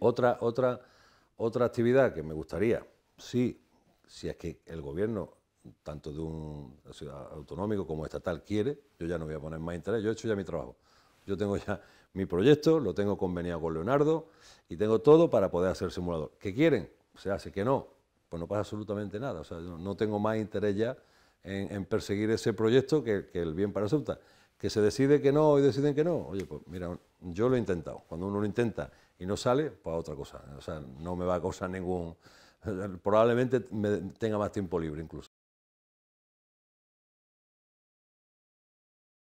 Otra, otra, otra actividad que me gustaría, sí, si es que el gobierno, tanto de un autonómico como estatal, quiere, yo ya no voy a poner más interés, yo he hecho ya mi trabajo. Yo tengo ya mi proyecto, lo tengo conveniado con Leonardo y tengo todo para poder hacer simulador. ¿Qué quieren? Se hace que no, pues no pasa absolutamente nada. O sea, no tengo más interés ya en, perseguir ese proyecto que, el bien para Ceuta. Que se decide que no y deciden que no. Oye, pues mira, yo lo he intentado. Cuando uno lo intenta y no sale, pues otra cosa. O sea, no me va a causar ningún... Probablemente me tenga más tiempo libre incluso.